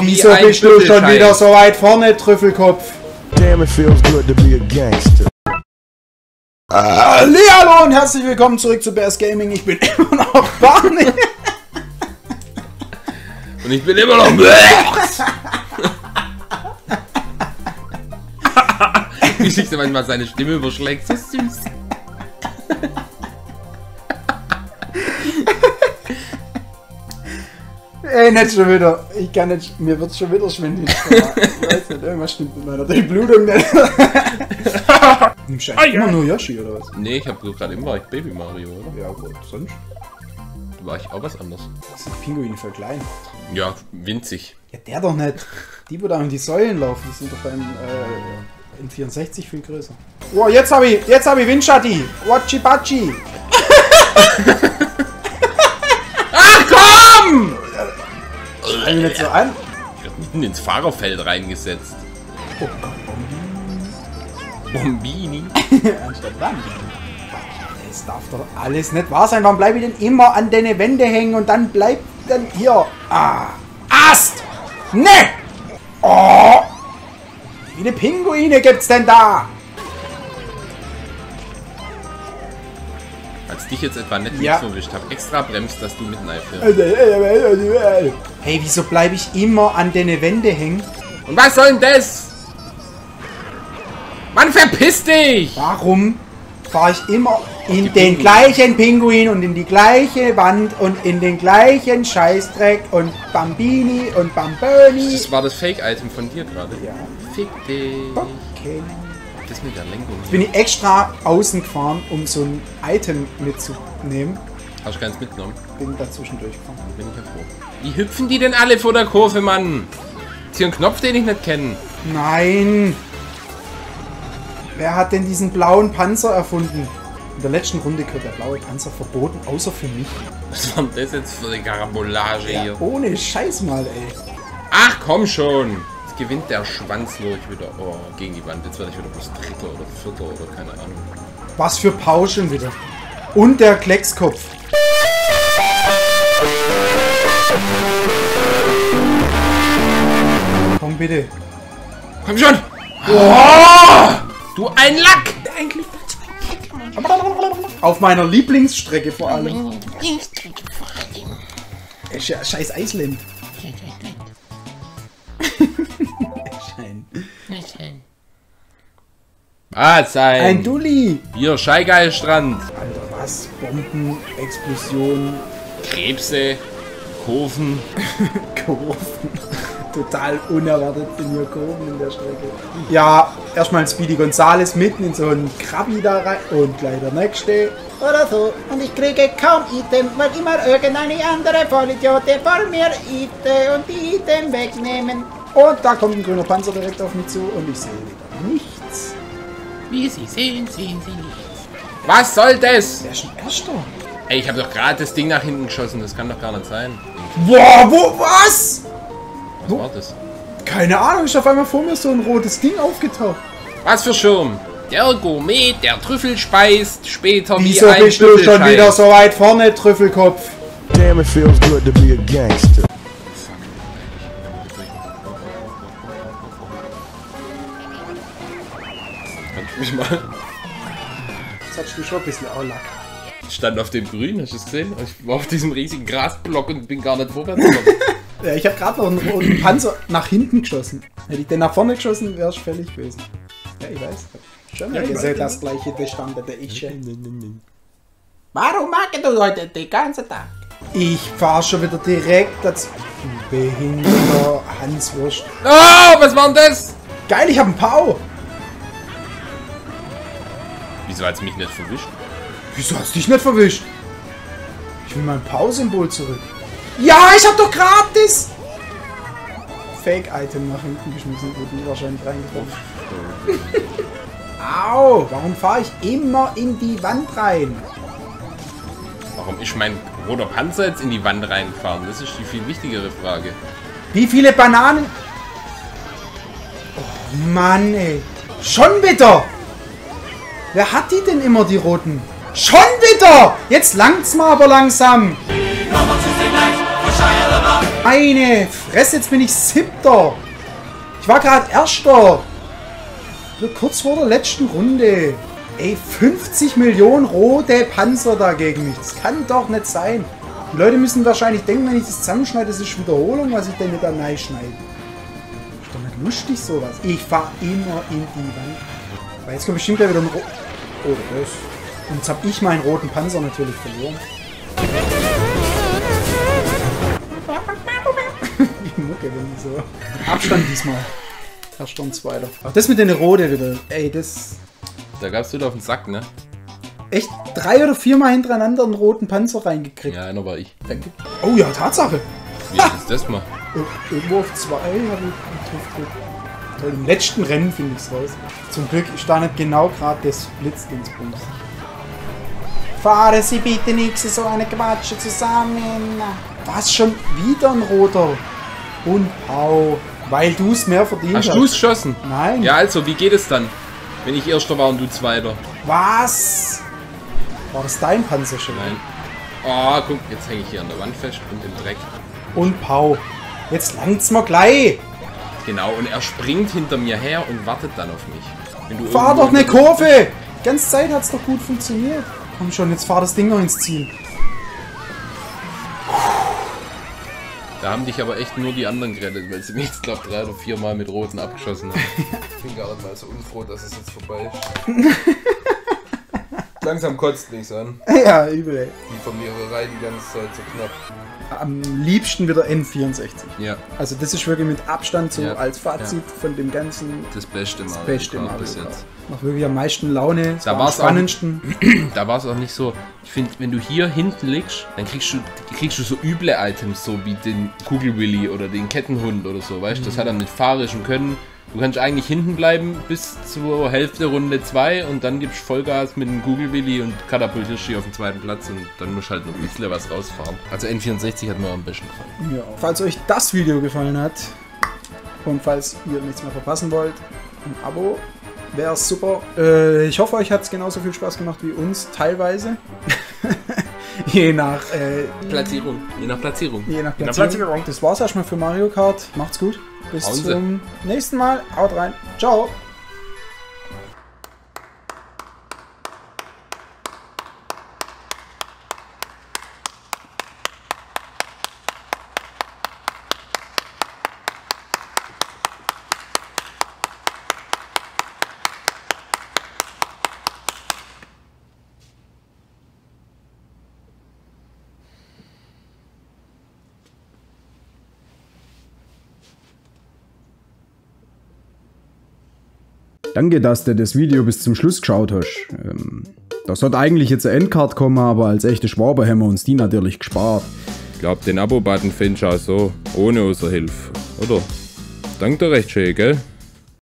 Wieso bist du schon wieder so weit vorne, Trüffelkopf? Damn, it feels good to be a gangster. Hallo und herzlich willkommen zurück zu Bears Gaming. Ich bin immer noch Barney. Und ich bin immer noch. Wie sich so manchmal seine Stimme überschlägt. So süß. Ey, nicht schon wieder. Ich kann nicht. Mir wird schon wieder schwindelig. Ich weiß nicht, irgendwas stimmt mit meiner Durchblutung nicht. Nimmst du eigentlich immer nur Yoshi oder was? Nee, ich hab gerade eben war ich Baby Mario, oder? Ja, gut, sonst. Da war ich auch was anderes. Sind Pinguine voll klein. Ja, winzig. Ja, der doch nicht. Die, wo da um die Säulen laufen, die sind doch beim äh, in 64 viel größer. Oh, jetzt hab ich, jetzt hab ich Windschatti. Wachi Bachi. Ach komm! Fang nicht so an. Ich hab mitten ins Fahrerfeld reingesetzt. Oh, Bombini. Anstatt Bambi. Das darf doch alles nicht wahr sein. Warum bleibe ich denn immer an deine Wände hängen und dann bleibt dann hier. Ah. Ast! Ne! Oh! Wie viele Pinguine gibt's denn da? Als dich jetzt etwa nicht Ja. erwischt hab, extra bremst, dass du mit einfährst. Hey, wieso bleibe ich immer an deine Wände hängen? Und was soll denn das? Mann, verpiss dich! Warum fahre ich immer in den Pinguine. gleichen Pinguin und in die gleiche Wand und in den gleichen Scheißdreck und Bambini und Bamboni? Das war das Fake-Item von dir gerade. Ja. Fick dich. Okay. Das mit der Lenkung. Bin ich extra außen gefahren, um so ein Item mitzunehmen. Hast du keins mitgenommen? Bin dazwischen durchgefahren. Bin ich ja froh. Wie hüpfen die denn alle vor der Kurve, Mann? Ist hier ein Knopf, den ich nicht kenne? Nein! Wer hat denn diesen blauen Panzer erfunden? In der letzten Runde gehört der blaue Panzer verboten, außer für mich. Was war denn das jetzt für eine Karambolage hier? Ohne Scheiß mal, ey. Ach, komm schon! Gewinnt der Schwanz durch wieder oh, gegen die Wand. Jetzt werde ich wieder bloß Dritter oder Vierter oder keine Ahnung. Was für Pauschen wieder. Und der Kleckskopf. Komm bitte. Komm schon! Oh! Du ein Lack! Auf meiner Lieblingsstrecke vor allem. Sche- Scheiß Eisland. Was Ein ein... Dulli. Hier, Scheigeilstrand. Alter, was? Bomben, Explosionen, Krebse, Kurven. Kurven. Total unerwartet sind hier Kurven in der Strecke. Ja, erstmal Speedy Gonzales mitten in so einen Krabi da rein und gleich der nächste. oder so. Und ich kriege kaum Item, weil immer irgendeine andere Vollidiote vor mir ite und die Item wegnehmen. Und da kommt ein grüner Panzer direkt auf mich zu und ich sehe wieder nichts. Wie Sie sehen, sehen Sie nichts. Was soll das? Wer ist schon Erster? Ey, ich habe doch gerade das Ding nach hinten geschossen. Das kann doch gar nicht sein. Boah, wo, was? Was war das? Keine Ahnung, ist auf einmal vor mir so ein rotes Ding aufgetaucht. Was für Schirm? Der Gourmet, der Trüffel speist, später Wieso wie ein bist du schon wieder so weit vorne, Trüffelkopf? Damn, it feels good to be a gangster. Mich mal... Jetzt hast du schon ein bisschen auch Lack. Ich stand auf dem Grün, hast du es gesehen? Ich war auf diesem riesigen Grasblock und bin gar nicht vorwärts gekommen. Ja, ich habe gerade noch einen roten Panzer nach hinten geschossen. Hätte ich den nach vorne geschossen, wäre es fällig gewesen. Ja, ich weiß. Schon mal gesehen, das gleiche gestandene Ich. Warum magst du heute den ganzen Tag? Ich fahr schon wieder direkt dazu. Behinderter Hanswurst. Oh, was war denn das? Geil, ich hab einen Pau. Wieso hat es mich nicht verwischt? Wieso hast du dich nicht verwischt? Ich will mein Pau-Symbol zurück. Ja, ich hab doch gratis! Fake-Item nach hinten geschmissen, wurde mir wahrscheinlich reingetroffen. Au! Warum fahre ich immer in die Wand rein? Warum ist mein roter Panzer jetzt in die Wand reingefahren? Das ist die viel wichtigere Frage. Wie viele Bananen? Oh Mann, ey. Schon wieder! Wer hat die denn immer, die roten? Schon wieder! Jetzt langt's mal aber langsam. Meine Fresse, jetzt bin ich siebter. Ich war gerade erster. So kurz vor der letzten Runde. Ey, 50 Millionen rote Panzer dagegen mich. Das kann doch nicht sein. Die Leute müssen wahrscheinlich denken, wenn ich das zusammenschneide, das ist Wiederholung, was ich denn mit der Nei schneide. Ist doch nicht lustig sowas. Ich fahr immer in die Wand. Weil jetzt kommt bestimmt gleich wieder ein Ro Oh, das. Und jetzt habe ich meinen roten Panzer natürlich verloren. Die Mucke, wenn die so. Abstand diesmal. Und zweiter. Ach, das mit den Rode wieder. Ey, das. Da gab's wieder auf den Sack, ne? Echt drei oder viermal hintereinander einen roten Panzer reingekriegt. Ja, einer war ich. Danke. Oh ja, Tatsache. Wie ist das mal? Ir- Irgendwo auf zwei habe ich getroffen. Toll, Im letzten Rennen finde ich es raus. Zum Glück ist da nicht genau gerade der Blitzdingsbums. Fahren Sie bitte nicht so eine Quatsche zusammen. Was schon wieder ein roter? Und Pau. Weil du es mehr verdient Hast hast. du es geschossen? Nein. Ja, also, wie geht es dann? Wenn ich Erster war und du Zweiter? Was? War das dein Panzer schon? Nein. Oh, guck, jetzt hänge ich hier an der Wand fest und im Dreck. Und Pau. Jetzt langt's mal gleich. Genau, und er springt hinter mir her und wartet dann auf mich. Wenn du Fahr doch eine Kurve! Die ganze Zeit hat's doch gut funktioniert. Komm schon, jetzt fahr das Ding noch ins Ziel. Da haben dich aber echt nur die anderen gerettet, weil sie mich jetzt, glaube drei oder vier Mal mit Roten abgeschossen haben. ich bin gar nicht mal so unfroh, dass es jetzt vorbei ist. Langsam kotzt nichts an. Ja, übel. Die Verliererei die ganze Zeit so knapp. Am liebsten wieder N64. Ja, Also das ist wirklich mit Abstand so Ja, als Fazit von dem ganzen das Beste Mal. Beste Mario bis jetzt. Macht wirklich am meisten Laune. Es Da war am war's auch- spannendsten. Da war es auch nicht so. Ich finde, wenn du hier hinten liegst, dann kriegst du, kriegst du so üble Items, so wie den Kugelwilli oder den Kettenhund oder so, weißt du? Das hat dann mit fahrischen Können. Du kannst eigentlich hinten bleiben bis zur Hälfte Runde 2 und dann gibst Vollgas mit dem Kugelwilli und katapultierst dich auf den zweiten Platz und dann musst du halt noch ein bisschen was rausfahren. Also N64 hat mir am besten gefallen. Ja. Falls euch das Video gefallen hat und falls ihr nichts mehr verpassen wollt, ein Abo wäre super. Äh, ich hoffe, euch hat es genauso viel Spaß gemacht wie uns, teilweise. Je nach, äh, Platzierung. Je nach Platzierung. je nach Je nach Platzierung. Das war's erstmal für Mario Kart. Macht's gut. Bis Hauen Sie. zum nächsten Mal. Haut rein. Ciao. Danke, dass du das Video bis zum Schluss geschaut hast. Ähm, da sollte eigentlich jetzt ein Endcard kommen, aber als echte Schwaber haben wir uns die natürlich gespart. Ich glaube, den Abo-Button findest du auch so, ohne unsere Hilfe. Oder? Dank dir recht schön, gell?